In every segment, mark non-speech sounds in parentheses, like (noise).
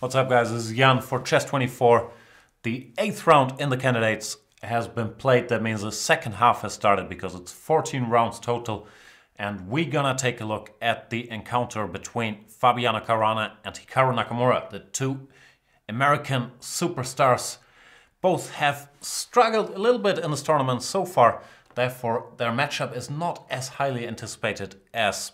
What's up guys, this is Jan for Chess24. The eighth round in the candidates has been played. That means the second half has started because it's 14 rounds total. And we're gonna take a look at the encounter between Fabiano Caruana and Hikaru Nakamura, the two American superstars. Both have struggled a little bit in this tournament so far. Therefore, their matchup is not as highly anticipated as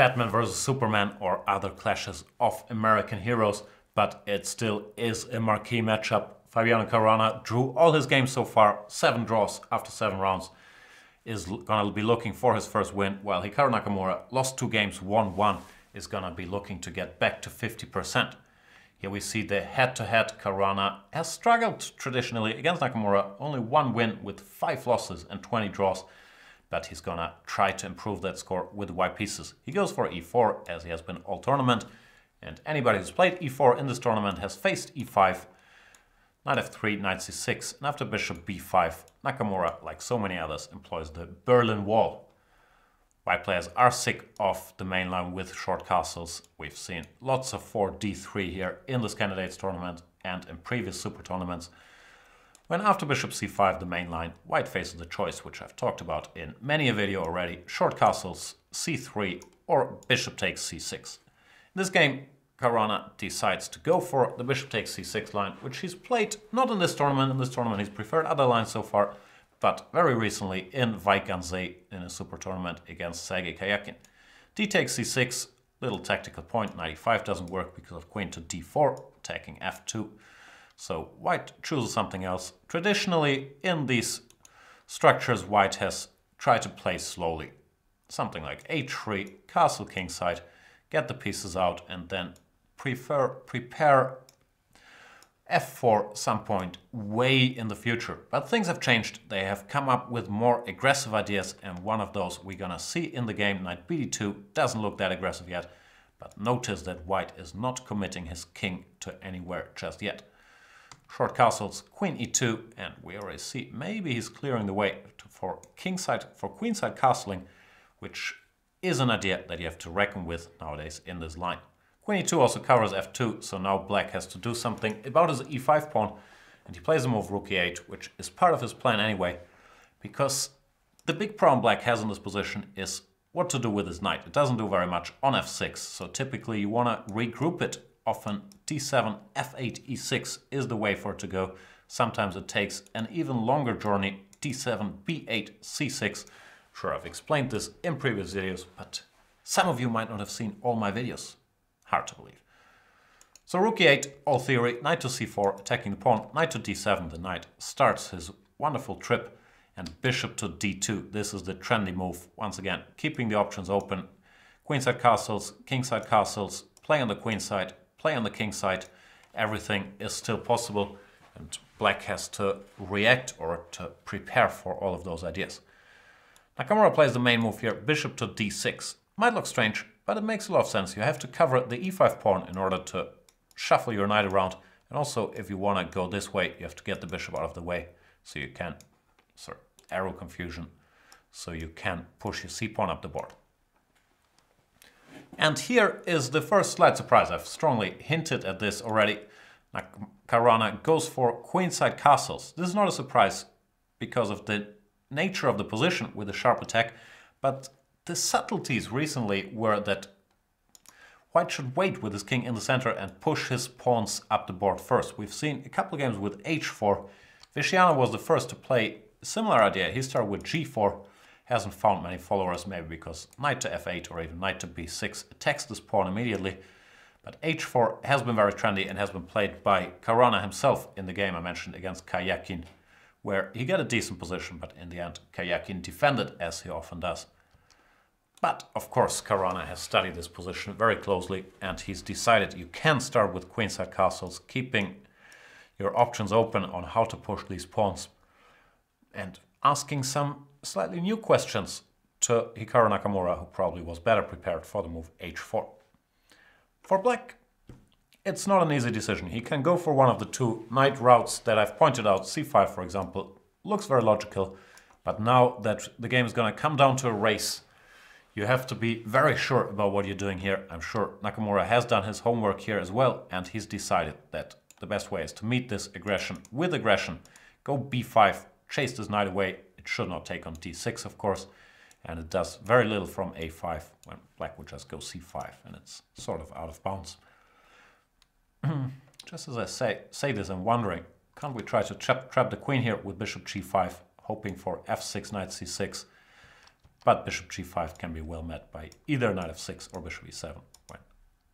Batman vs. Superman or other clashes of American heroes, but it still is a marquee matchup. Fabiano Caruana drew all his games so far, seven draws after seven rounds, is gonna be looking for his first win, while Hikaru Nakamura lost two games, won one, is gonna be looking to get back to 50%. Here we see the head-to-head -head Caruana has struggled traditionally against Nakamura, only one win with five losses and 20 draws but he's gonna try to improve that score with white pieces. He goes for e4 as he has been all tournament, and anybody who's played e4 in this tournament has faced e5, knight f3, knight c6, and after bishop b5, Nakamura, like so many others, employs the Berlin Wall. White players are sick of the main line with short castles. We've seen lots of 4 d3 here in this candidates tournament and in previous super tournaments. When after bishop c5 the main line, white faces the choice which I've talked about in many a video already, short castles, c3 or bishop takes c6. In this game, Caruana decides to go for the bishop takes c6 line, which he's played not in this tournament, in this tournament he's preferred other lines so far, but very recently in Zee in a super tournament against Sergei Karjakin. d takes c6, little tactical point, 95 doesn't work because of queen to d4, attacking f2. So white chooses something else. Traditionally, in these structures, white has tried to play slowly. Something like a3, castle kingside, get the pieces out, and then prefer, prepare f4 some point way in the future. But things have changed. They have come up with more aggressive ideas, and one of those we're gonna see in the game. Knight bd2 doesn't look that aggressive yet, but notice that white is not committing his king to anywhere just yet. Short castles, queen e2, and we already see maybe he's clearing the way for kingside, for queenside castling, which is an idea that you have to reckon with nowadays in this line. Queen e2 also covers f2, so now black has to do something about his e5 pawn, and he plays a move rook e8, which is part of his plan anyway, because the big problem black has in this position is what to do with his knight. It doesn't do very much on f6, so typically you want to regroup it often d7, f8, e6 is the way for it to go. Sometimes it takes an even longer journey, d7, b8, c6. Sure, I've explained this in previous videos, but some of you might not have seen all my videos. Hard to believe. So rook e8, all theory, knight to c4, attacking the pawn, knight to d7, the knight starts his wonderful trip, and bishop to d2. This is the trendy move, once again, keeping the options open. Queenside castles, kingside castles, play on the queen side, play on the king side, everything is still possible and black has to react or to prepare for all of those ideas. Nakamura plays the main move here, bishop to d6. Might look strange, but it makes a lot of sense. You have to cover the e5 pawn in order to shuffle your knight around. And also, if you want to go this way, you have to get the bishop out of the way so you can, sorry, arrow confusion, so you can push your c-pawn up the board. And here is the first slight surprise. I've strongly hinted at this already. Caruana goes for queenside castles. This is not a surprise because of the nature of the position with the sharp attack, but the subtleties recently were that White should wait with his king in the center and push his pawns up the board first. We've seen a couple of games with h4. Viciano was the first to play a similar idea. He started with g4 hasn't found many followers, maybe because knight to f8 or even knight to b6 attacks this pawn immediately. But h4 has been very trendy and has been played by Caruana himself in the game I mentioned against Karjakin, where he got a decent position, but in the end Karjakin defended as he often does. But of course Caruana has studied this position very closely and he's decided you can start with queenside castles, keeping your options open on how to push these pawns and asking some slightly new questions to Hikaru Nakamura, who probably was better prepared for the move h4. For black, it's not an easy decision. He can go for one of the two knight routes that I've pointed out, c5 for example, looks very logical, but now that the game is going to come down to a race, You have to be very sure about what you're doing here. I'm sure Nakamura has done his homework here as well, and he's decided that the best way is to meet this aggression with aggression. Go b5, chase this knight away. It should not take on d6, of course, and it does very little from a5 when black would just go c5, and it's sort of out of bounds. (clears throat) just as I say, say this, I'm wondering, can't we try to trap, trap the queen here with bishop g5, hoping for f6, knight c6, but bishop g5 can be well met by either knight f6 or bishop e7 when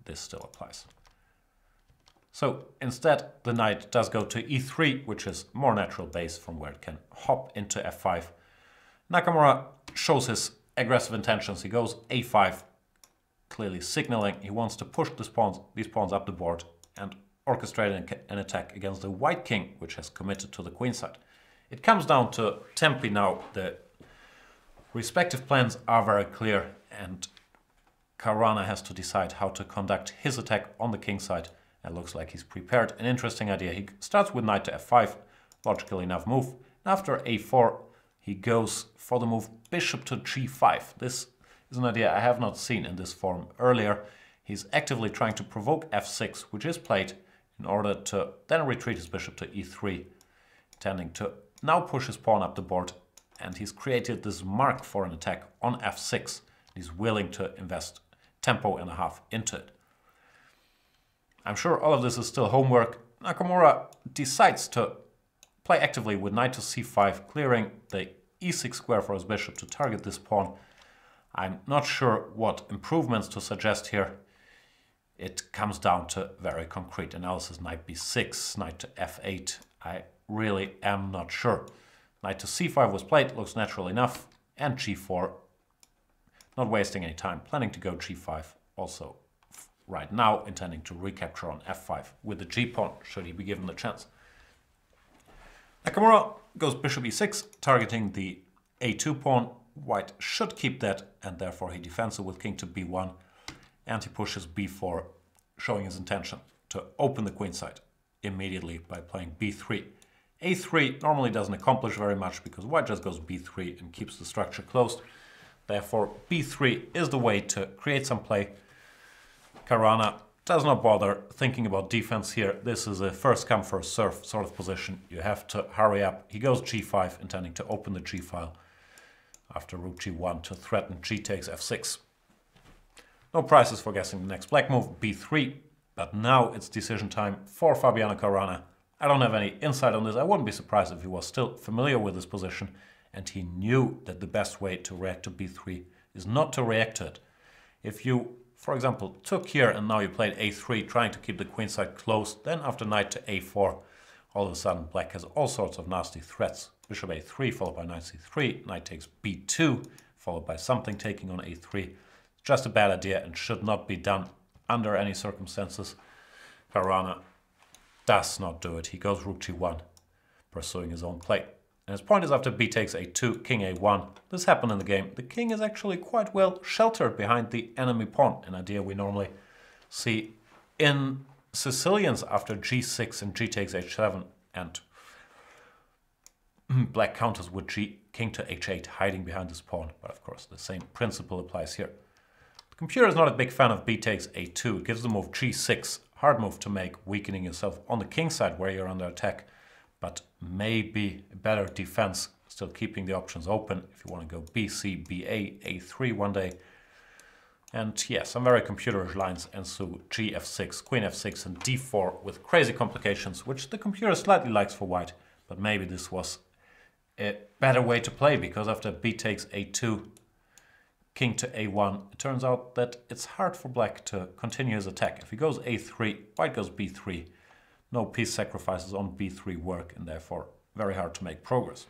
this still applies. So instead, the knight does go to e3, which is more natural base from where it can hop into f5. Nakamura shows his aggressive intentions. He goes a5, clearly signaling he wants to push these pawns, these pawns up the board and orchestrate an attack against the white king, which has committed to the queen side. It comes down to tempi now. The respective plans are very clear and Caruana has to decide how to conduct his attack on the king side. It looks like he's prepared an interesting idea. He starts with knight to f5, logical enough move. After a4, he goes for the move bishop to g5. This is an idea I have not seen in this form earlier. He's actively trying to provoke f6, which is played, in order to then retreat his bishop to e3, intending to now push his pawn up the board. And he's created this mark for an attack on f6. He's willing to invest tempo and a half into it. I'm sure all of this is still homework. Nakamura decides to play actively with knight to c5, clearing the e6 square for his bishop to target this pawn. I'm not sure what improvements to suggest here. It comes down to very concrete analysis. Knight b6, knight to f8. I really am not sure. Knight to c5 was played, looks natural enough. And g4, not wasting any time, planning to go g5 also right now, intending to recapture on f5 with the g-pawn, should he be given the chance. Nakamura goes bishop e6, targeting the a2 pawn. White should keep that, and therefore he defends it with king to b1, and he pushes b4, showing his intention to open the queen side immediately by playing b3. a3 normally doesn't accomplish very much because white just goes b3 and keeps the structure closed. Therefore, b3 is the way to create some play. Caruana does not bother thinking about defense here. This is a first come first serve sort of position. You have to hurry up. He goes g5 intending to open the g file after rook g1 to threaten g takes f6. No prizes for guessing the next black move, b3. But now it's decision time for Fabiano Caruana. I don't have any insight on this. I wouldn't be surprised if he was still familiar with this position and he knew that the best way to react to b3 is not to react to it. If you for example, took here and now you played a3, trying to keep the queenside closed. Then after knight to a4, all of a sudden black has all sorts of nasty threats. Bishop a3 followed by knight c3, knight takes b2, followed by something taking on a3. Just a bad idea and should not be done under any circumstances. Caruana does not do it. He goes rook g1, pursuing his own play. And his point is after b takes a2, king a1. This happened in the game. The king is actually quite well sheltered behind the enemy pawn, an idea we normally see in Sicilians after g6 and g takes h7 and (clears throat) black counters with g, king to h8 hiding behind this pawn. But of course the same principle applies here. The computer is not a big fan of b takes a2. It gives the move g6, hard move to make, weakening yourself on the king side where you're under attack but maybe a better defense, still keeping the options open if you want to go BC, BA, A3 one day. And yeah, some very computerish lines ensue G f6, Queen f6 and d4 with crazy complications, which the computer slightly likes for white, but maybe this was a better way to play because after b takes a2, king to a1, it turns out that it's hard for black to continue his attack. If he goes a3, white goes b3, no piece sacrifices on b3 work and therefore very hard to make progress.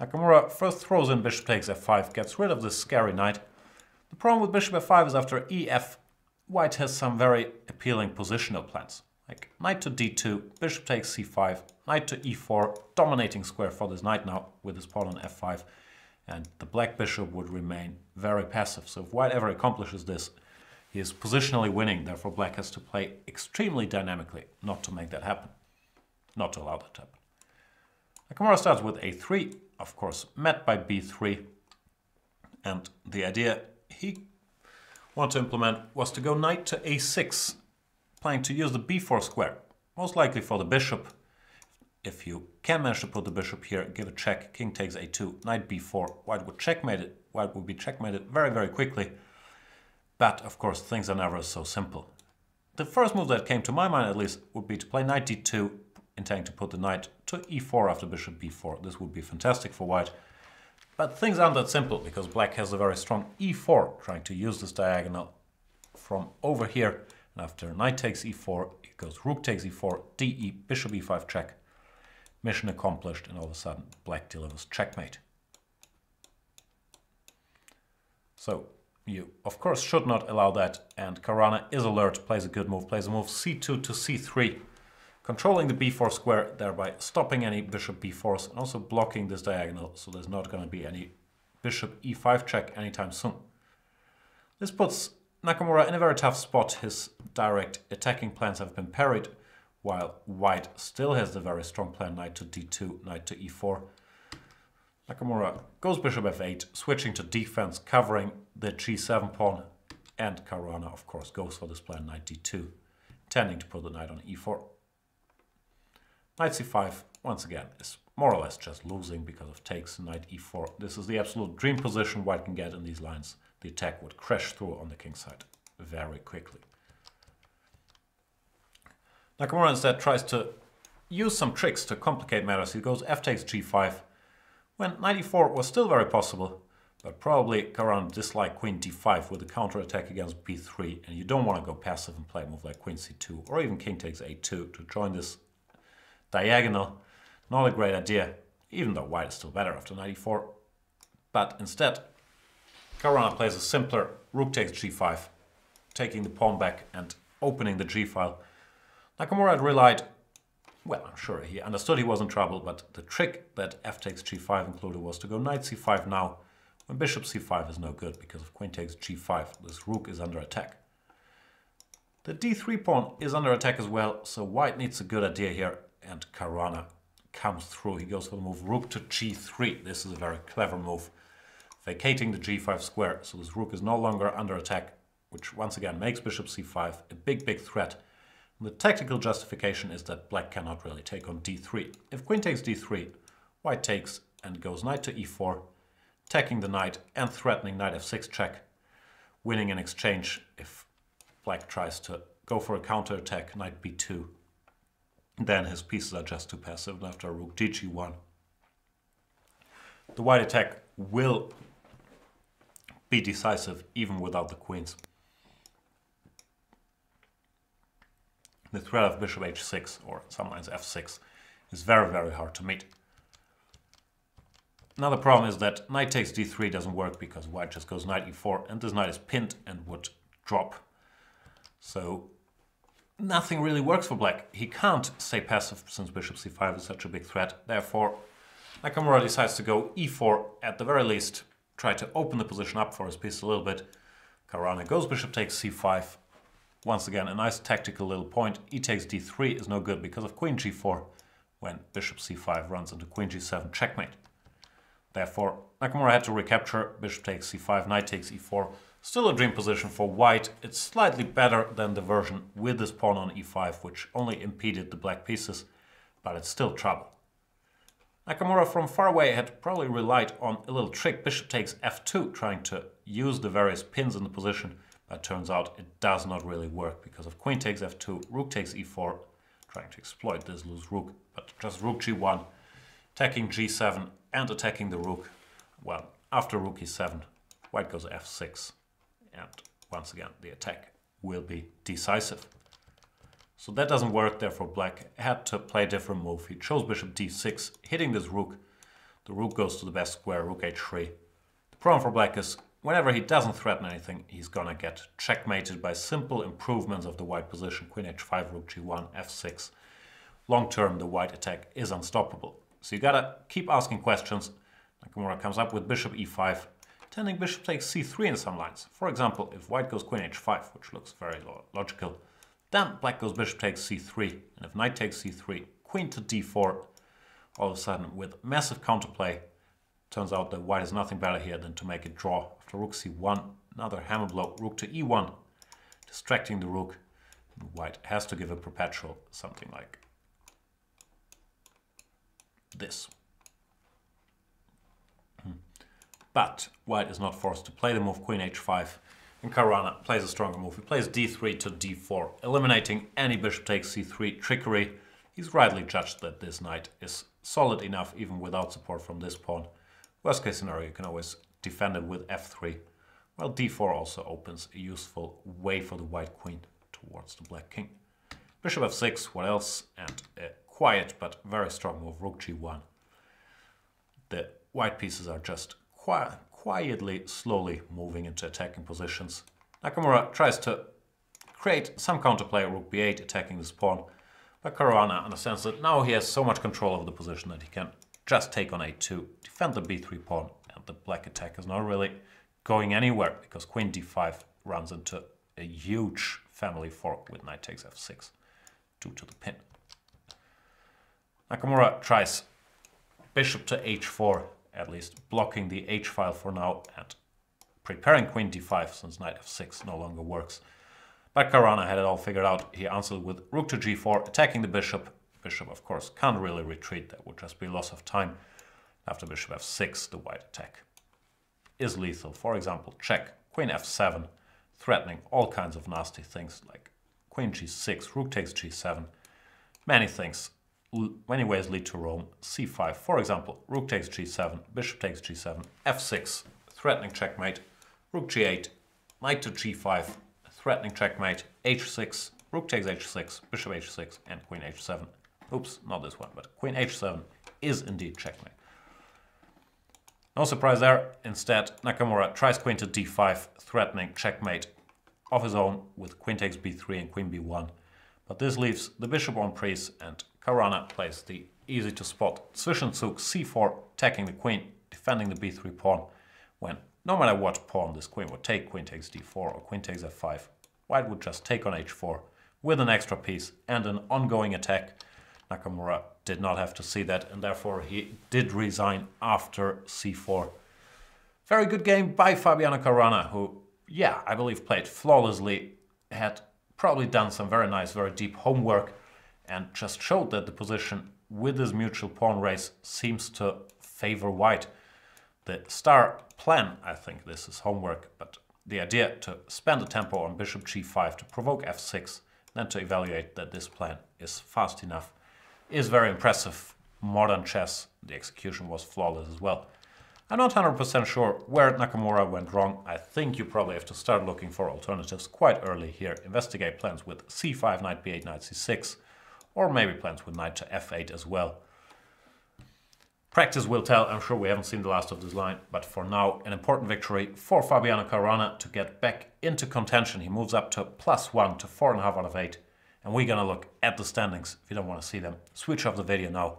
Nakamura first throws in bishop takes f5, gets rid of this scary knight. The problem with bishop f5 is after ef, white has some very appealing positional plans. Like knight to d2, bishop takes c5, knight to e4, dominating square for this knight now with his pawn on f5. And the black bishop would remain very passive. So if white ever accomplishes this, he is positionally winning, therefore black has to play extremely dynamically not to make that happen, not to allow that to happen. Nakamura starts with a3, of course met by b3, and the idea he wanted to implement was to go knight to a6, planning to use the b4 square, most likely for the bishop. If you can manage to put the bishop here, give a check, king takes a2, knight b4, white would checkmate it, white would be checkmated very, very quickly. But of course, things are never so simple. The first move that came to my mind at least would be to play knight d2, intending to put the knight to e4 after bishop b4. This would be fantastic for white. But things aren't that simple because black has a very strong e4, trying to use this diagonal from over here. And after knight takes e4, it goes rook takes e4, de, bishop e5 check. Mission accomplished, and all of a sudden black delivers checkmate. So you, of course, should not allow that, and Caruana is alert, plays a good move, plays a move c2 to c3, controlling the b4 square, thereby stopping any bishop b4s, and also blocking this diagonal, so there's not going to be any bishop e5 check anytime soon. This puts Nakamura in a very tough spot. His direct attacking plans have been parried, while white still has the very strong plan knight to d2, knight to e4. Nakamura goes bishop f8, switching to defense, covering the g7 pawn, and Caruana, of course, goes for this plan knight d2, intending to put the knight on e4. Knight c5, once again, is more or less just losing because of takes knight e4. This is the absolute dream position white can get in these lines. The attack would crash through on the king side very quickly. Nakamura instead tries to use some tricks to complicate matters. He goes f takes g5, when knight e4 was still very possible, but probably Caruana disliked queen d5 with a counterattack against b3, and you don't want to go passive and play a move like queen c2, or even king takes a2 to join this diagonal. Not a great idea, even though white is still better after knight e4. But instead, Caruana plays a simpler rook takes g5, taking the pawn back and opening the g file. Nakamura had relied, well, I'm sure he understood he was in trouble, but the trick that f takes g5 included was to go knight c5 now, when bishop c5 is no good because if queen takes g5, this rook is under attack. The d3 pawn is under attack as well, so white needs a good idea here, and Caruana comes through. He goes for the move rook to g3. This is a very clever move, vacating the g5 square, so this rook is no longer under attack, which once again makes bishop c5 a big, big threat. The tactical justification is that black cannot really take on d3. If queen takes d3, white takes and goes knight to e4, attacking the knight and threatening knight f6 check, winning in exchange if black tries to go for a counterattack, knight b2. Then his pieces are just too passive after rook dg1. The white attack will be decisive even without the queens. The threat of bishop h6 or some lines f6 is very, very hard to meet. Another problem is that knight takes d3 doesn't work because white just goes knight e4 and this knight is pinned and would drop. So nothing really works for black. He can't stay passive since bishop c5 is such a big threat. Therefore, Nakamura decides to go e4 at the very least, try to open the position up for his piece a little bit. Caruana goes bishop takes c5 once again, a nice tactical little point. e takes d3 is no good because of queen g4 when bishop c5 runs into queen g7 checkmate. Therefore, Nakamura had to recapture, bishop takes c5, knight takes e4. Still a dream position for white. It's slightly better than the version with this pawn on e5, which only impeded the black pieces, but it's still trouble. Nakamura from far away had probably relied on a little trick, bishop takes f2, trying to use the various pins in the position it turns out it does not really work because of queen takes f2, rook takes e4, trying to exploit this loose rook, but just rook g1, attacking g7 and attacking the rook. Well, after rook e7, white goes f6, and once again the attack will be decisive. So that doesn't work, therefore black had to play a different move. He chose bishop d6, hitting this rook. The rook goes to the best square, rook h3. The problem for black is Whenever he doesn't threaten anything, he's gonna get checkmated by simple improvements of the white position, queen h5, rook g1, f6. Long term, the white attack is unstoppable. So you gotta keep asking questions. Nakamura comes up with bishop e5, tending bishop takes c3 in some lines. For example, if white goes queen h5, which looks very logical, then black goes bishop takes c3, and if knight takes c3, queen to d4, all of a sudden with massive counterplay, Turns out that white has nothing better here than to make it draw after rook c1, another hammer blow, rook to e1, distracting the rook. White has to give a perpetual, something like this. Hmm. But white is not forced to play the move queen h5, and Caruana plays a stronger move. He plays d3 to d4, eliminating any bishop takes c3 trickery. He's rightly judged that this knight is solid enough even without support from this pawn. Worst case scenario, you can always defend it with f3. Well, d4 also opens a useful way for the white queen towards the black king. Bishop f6, what else? And a quiet but very strong move, rook g1. The white pieces are just qui quietly, slowly moving into attacking positions. Nakamura tries to create some counterplay, rook b8, attacking this pawn. But Caruana understands that now he has so much control over the position that he can just take on a2, defend the b3 pawn, and the black attack is not really going anywhere because queen d5 runs into a huge family fork with knight takes f6, 2 to the pin. Nakamura tries bishop to h4, at least blocking the h file for now and preparing queen d5 since knight f6 no longer works. But Caruana had it all figured out. He answered with rook to g4, attacking the bishop. Bishop, of course, can't really retreat. That would just be loss of time. After bishop f6, the white attack is lethal. For example, check, queen f7, threatening all kinds of nasty things like queen g6, rook takes g7. Many things, many ways lead to Rome. c5, for example, rook takes g7, bishop takes g7, f6, threatening checkmate, rook g8, knight to g5, threatening checkmate, h6, rook takes h6, bishop h6, and queen h7. Oops, not this one, but queen h7 is indeed checkmate. No surprise there. Instead, Nakamura tries queen to d5, threatening checkmate of his own with queen takes b3 and queen b1. But this leaves the bishop en prise and Caruana plays the easy to spot Zwischenzug c4, attacking the queen, defending the b3 pawn, when no matter what pawn this queen would take, queen takes d4 or queen takes f5, white would just take on h4 with an extra piece and an ongoing attack. Nakamura did not have to see that and therefore he did resign after c4. Very good game by Fabiano Caruana who, yeah, I believe played flawlessly, had probably done some very nice, very deep homework and just showed that the position with this mutual pawn race seems to favor white. The star plan, I think this is homework, but the idea to spend a tempo on bishop g5 to provoke f6, then to evaluate that this plan is fast enough, is very impressive. Modern chess, the execution was flawless as well. I'm not 100% sure where Nakamura went wrong. I think you probably have to start looking for alternatives quite early here. Investigate plans with c5, knight b8, knight c6, or maybe plans with knight to f8 as well. Practice will tell, I'm sure we haven't seen the last of this line, but for now, an important victory for Fabiano Caruana to get back into contention. He moves up to plus one to four and a half out of eight. And we're gonna look at the standings. If you don't want to see them, switch off the video now.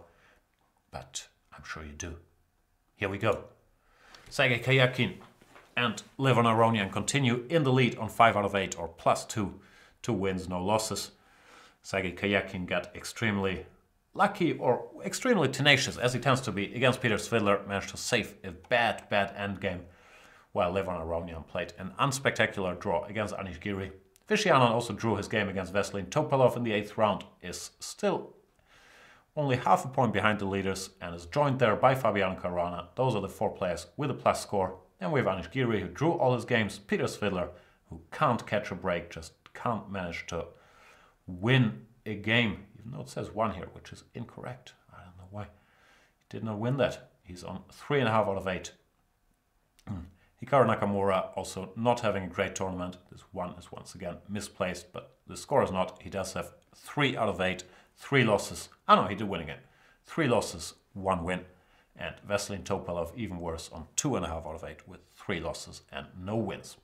But I'm sure you do. Here we go. Sergei Karjakin and Levon Aronian continue in the lead on 5 out of 8 or plus 2. Two wins, no losses. Sergei Karjakin got extremely lucky or extremely tenacious, as he tends to be, against Peter Svidler, managed to save a bad, bad endgame, while Levon Aronian played an unspectacular draw against Anish Giri. Vishy Anand also drew his game against Veselin Topalov in the 8th round, is still only half a point behind the leaders and is joined there by Fabiano Caruana. Those are the four players with a plus score. And we have Anish Giri, who drew all his games, Peter Svidler, who can't catch a break, just can't manage to win a game even though it says one here, which is incorrect. I don't know why. He did not win that. He's on three and a half out of eight. (clears throat) Hikaru Nakamura also not having a great tournament. This one is once again misplaced, but the score is not. He does have three out of eight, three losses. Ah no, he did win again. Three losses, one win. And Veselin Topalov even worse on two and a half out of eight with three losses and no wins.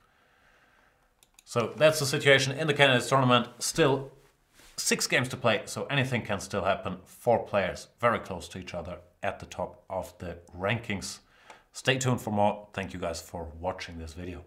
So that's the situation in the candidates tournament. Still Six games to play, so anything can still happen. Four players very close to each other at the top of the rankings. Stay tuned for more. Thank you guys for watching this video.